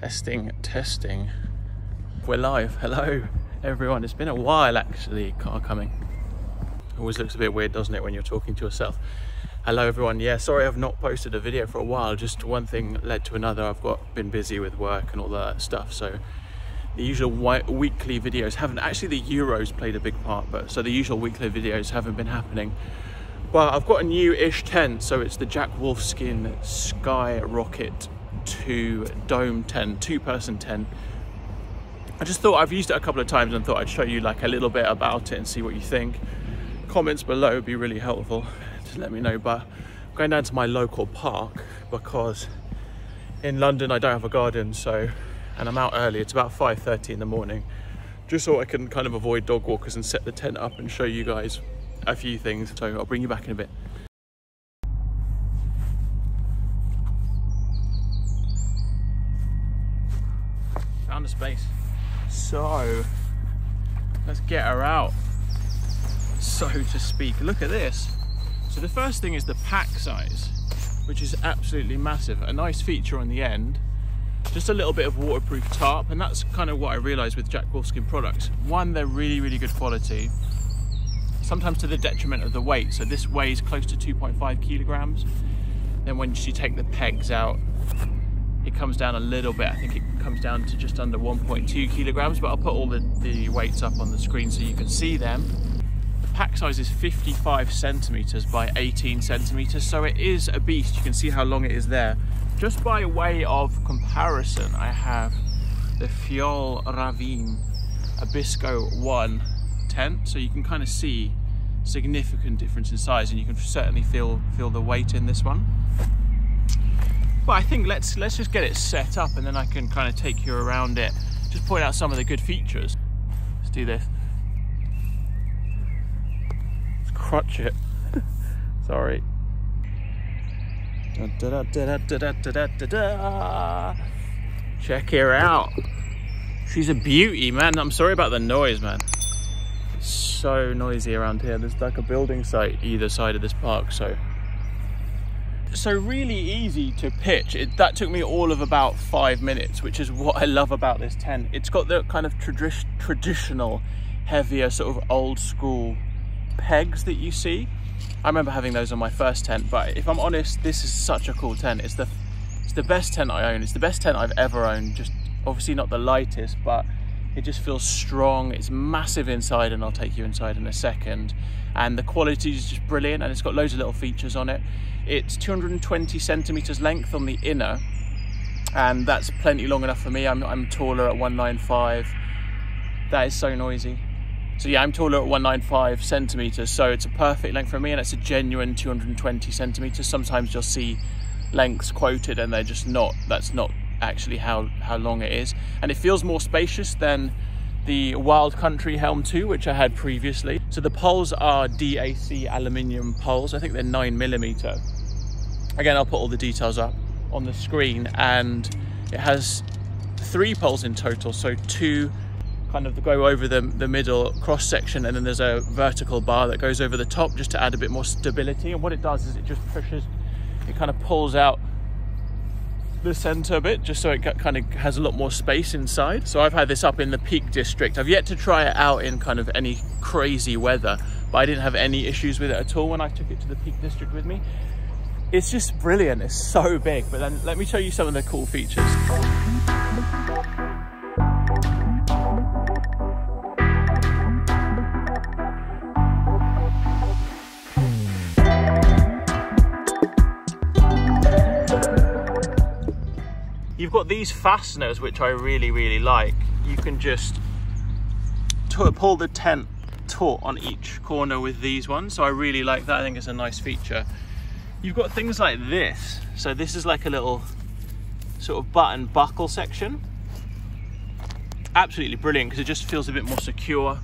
Testing, testing. We're live. Hello, everyone. It's been a while actually, car coming. Always looks a bit weird, doesn't it, when you're talking to yourself? Hello, everyone. Yeah, sorry I've not posted a video for a while. Just one thing led to another. I've got been busy with work and all that stuff. So the usual weekly videos haven't actually the Euros played a big part, but so the usual weekly videos haven't been happening. But I've got a new-ish tent, so it's the Jack Wolfskin Skyrocket 2 Dome tent, two-person tent. I just thought I've used it a couple of times and thought I'd show you like a little bit about it and see what you think. Comments below would be really helpful. Just let me know. But I'm going down to my local park because in London I don't have a garden, so and I'm out early. It's about 5:30 in the morning, just so I can kind of avoid dog walkers and set the tent up and show you guys a few things. So I'll bring you back in a bit. Space. So let's get her out, so to speak. Look at this. So the first thing is the pack size, which is absolutely massive. A nice feature on the end, just a little bit of waterproof tarp, and that's kind of what I realized with Jack Wolfskin products. One, they're really, really good quality, sometimes to the detriment of the weight. So this weighs close to 2.5 kilograms. Then once you take the pegs out, it comes down a little bit. I think it comes down to just under 1.2 kilograms, but I'll put all the, the weights up on the screen so you can see them. The pack size is 55 centimeters by 18 centimeters, so it is a beast. You can see how long it is there. Just by way of comparison, I have the Fjallraven Abisko 1 tent, so you can kind of see significant difference in size and you can certainly feel feel the weight in this one. But I think let's let's just get it set up and then I can kind of take you around it. Just point out some of the good features. Let's do this. Let's crutch it. Sorry. Da, da, da, Check her out. She's a beauty, man. I'm sorry about the noise, man. It's so noisy around here. There's like a building site either side of this park, so so really easy to pitch. It, that took me all of about five minutes, which is what I love about this tent. It's got the kind of tradi traditional, heavier, sort of old school pegs that you see. I remember having those on my first tent, but if I'm honest, this is such a cool tent. It's the it's the best tent I own. It's the best tent I've ever owned. Just obviously not the lightest, but it just feels strong. It's massive inside, and I'll take you inside in a second. And the quality is just brilliant, and it's got loads of little features on it. It's 220 centimeters length on the inner, and that's plenty long enough for me. I'm, I'm taller at 195. That is so noisy. So yeah, I'm taller at 195 centimeters, so it's a perfect length for me, and it's a genuine 220 centimeters. Sometimes you'll see lengths quoted, and they're just not. That's not actually how how long it is, and it feels more spacious than the Wild Country Helm 2, which I had previously. So the poles are DAC aluminium poles. I think they're nine millimeter. Again, I'll put all the details up on the screen and it has three poles in total. So two kind of go over the, the middle cross section and then there's a vertical bar that goes over the top just to add a bit more stability. And what it does is it just pushes, it kind of pulls out the center a bit just so it kind of has a lot more space inside. So I've had this up in the Peak District. I've yet to try it out in kind of any crazy weather, but I didn't have any issues with it at all when I took it to the Peak District with me. It's just brilliant. It's so big. But then let me show you some of the cool features. You've got these fasteners, which I really, really like. You can just pull the tent taut on each corner with these ones. So I really like that. I think it's a nice feature. You've got things like this. So this is like a little sort of button buckle section. Absolutely brilliant because it just feels a bit more secure.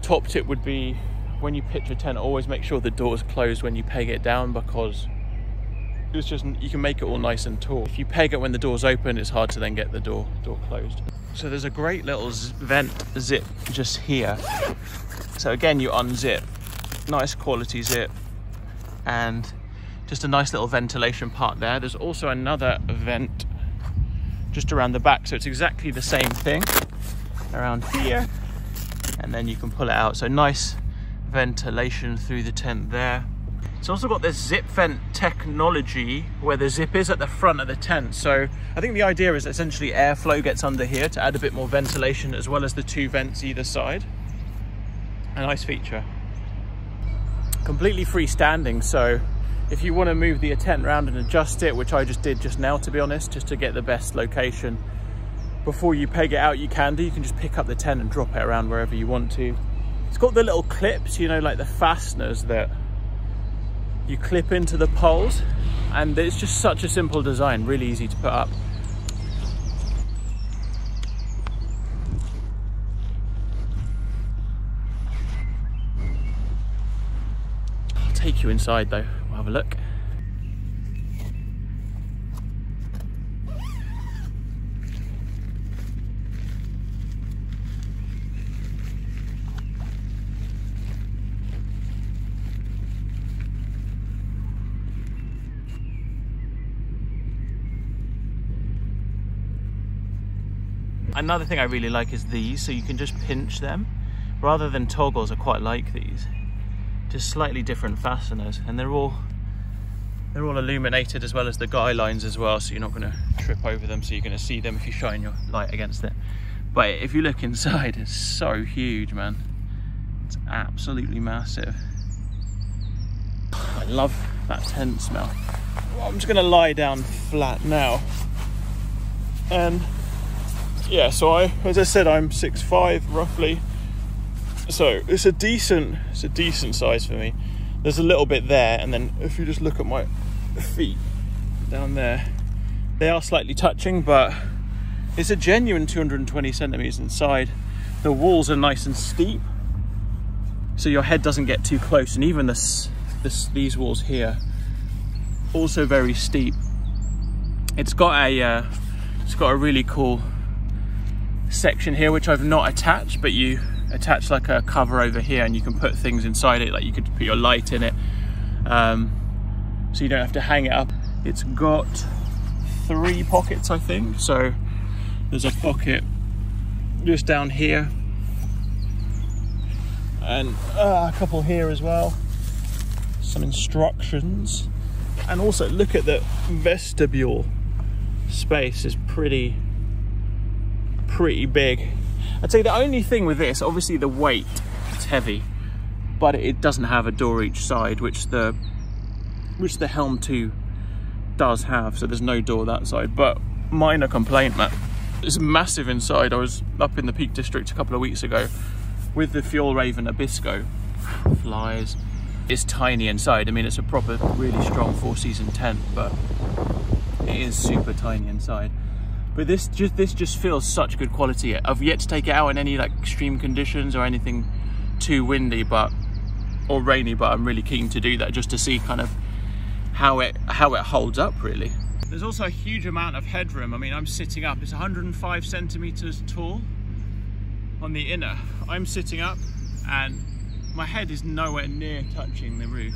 Top tip would be when you pitch a tent, always make sure the door's closed when you peg it down because it's just you can make it all nice and tall. If you peg it when the door's open, it's hard to then get the door door closed. So there's a great little vent zip just here. So again, you unzip, nice quality zip, and just a nice little ventilation part there. There's also another vent just around the back. So it's exactly the same thing around here. And then you can pull it out. So nice ventilation through the tent there. It's also got this zip vent technology where the zip is at the front of the tent. So I think the idea is essentially airflow gets under here to add a bit more ventilation as well as the two vents either side. A nice feature. Completely freestanding, so if you want to move the tent around and adjust it, which I just did just now to be honest, just to get the best location, before you peg it out you can do, you can just pick up the tent and drop it around wherever you want to. It's got the little clips, you know, like the fasteners that you clip into the poles and it's just such a simple design, really easy to put up. I'll take you inside though, we'll have a look. Another thing I really like is these, so you can just pinch them. Rather than toggles, I quite like these. Just slightly different fasteners, and they're all they're all illuminated as well as the guy lines as well, so you're not going to trip over them, so you're going to see them if you shine your light against it. But if you look inside, it's so huge, man. It's absolutely massive. I love that tent smell. Well, I'm just going to lie down flat now. And yeah, so I, as I said, I'm 6'5", roughly. So it's a decent, it's a decent size for me. There's a little bit there, and then if you just look at my feet down there, they are slightly touching, but it's a genuine 220 centimeters inside. The walls are nice and steep, so your head doesn't get too close, and even this, this these walls here, also very steep. It's got a, uh, it's got a really cool section here which I've not attached but you attach like a cover over here and you can put things inside it like you could put your light in it um, so you don't have to hang it up. It's got three pockets I think. So there's a pocket just down here and uh, a couple here as well. Some instructions. And also look at the vestibule. Space is pretty pretty big. I'd say the only thing with this, obviously the weight, it's heavy, but it doesn't have a door each side, which the which the Helm 2 does have, so there's no door that side, but minor complaint, man. It's massive inside. I was up in the Peak District a couple of weeks ago with the Fjallraven Abisko. Flies. It's tiny inside. I mean, it's a proper, really strong four-season tent, but it is super tiny inside but this just this just feels such good quality. I've yet to take it out in any like extreme conditions or anything too windy but or rainy but i'm really keen to do that just to see kind of how it how it holds up really. There's also a huge amount of headroom. I mean i'm sitting up it's 105 centimeters tall on the inner. I'm sitting up and my head is nowhere near touching the roof.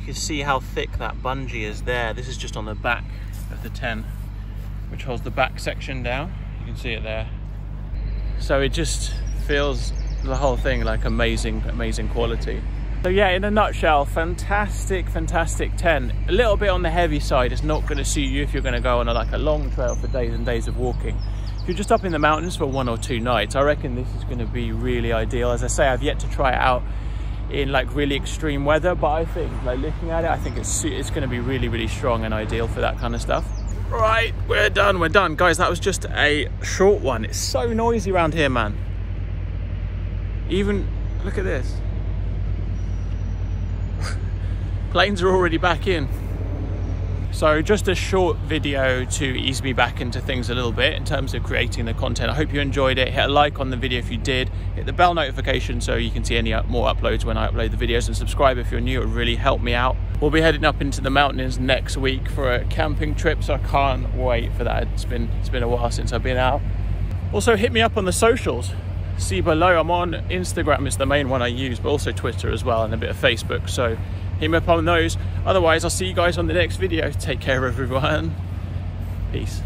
You can see how thick that bungee is there. This is just on the back of the 10 which holds the back section down. You can see it there. So it just feels the whole thing like amazing amazing quality. So yeah in a nutshell fantastic fantastic tent. A little bit on the heavy side it's not going to suit you if you're going to go on a, like a long trail for days and days of walking. If you're just up in the mountains for one or two nights i reckon this is going to be really ideal. As i say i've yet to try it out in like really extreme weather but I think like looking at it I think it's it's going to be really really strong and ideal for that kind of stuff. Right we're done we're done. Guys that was just a short one. It's so noisy around here man. Even look at this. Planes are already back in so just a short video to ease me back into things a little bit in terms of creating the content. I hope you enjoyed it. Hit a like on the video if you did. Hit the bell notification so you can see any uh, more uploads when I upload the videos and subscribe if you're new. It really help me out. We'll be heading up into the mountains next week for a camping trip so I can't wait for that. It's been, it's been a while since I've been out. Also hit me up on the socials. See below, I'm on Instagram is the main one I use, but also Twitter as well and a bit of Facebook. So hit me up on those. Otherwise, I'll see you guys on the next video. Take care, everyone. Peace.